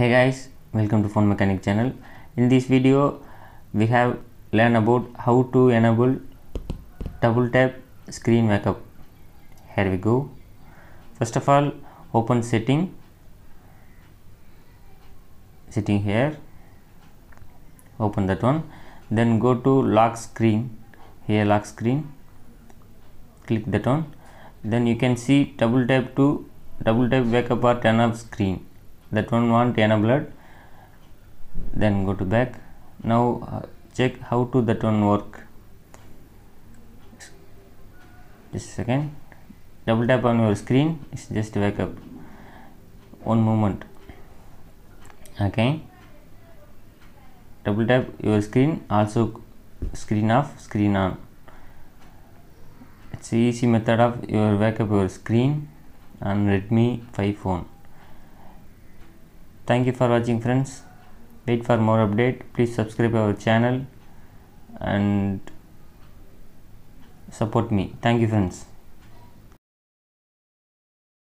hey guys welcome to phone mechanic channel. In this video we have learned about how to enable double tap screen backup here we go. First of all open setting. Setting here. Open that one. Then go to lock screen. Here lock screen. Click that one. Then you can see double tap to double tap backup or turn off screen that one want enabled then go to back. Now uh, check how to that one work. Just a second. Double tap on your screen. It's just wake up. One moment. Okay. Double tap your screen. Also screen off screen on. It's easy method of your wake up your screen on redmi 5 phone thank you for watching friends. Wait for more update. Please subscribe our channel and support me. Thank you friends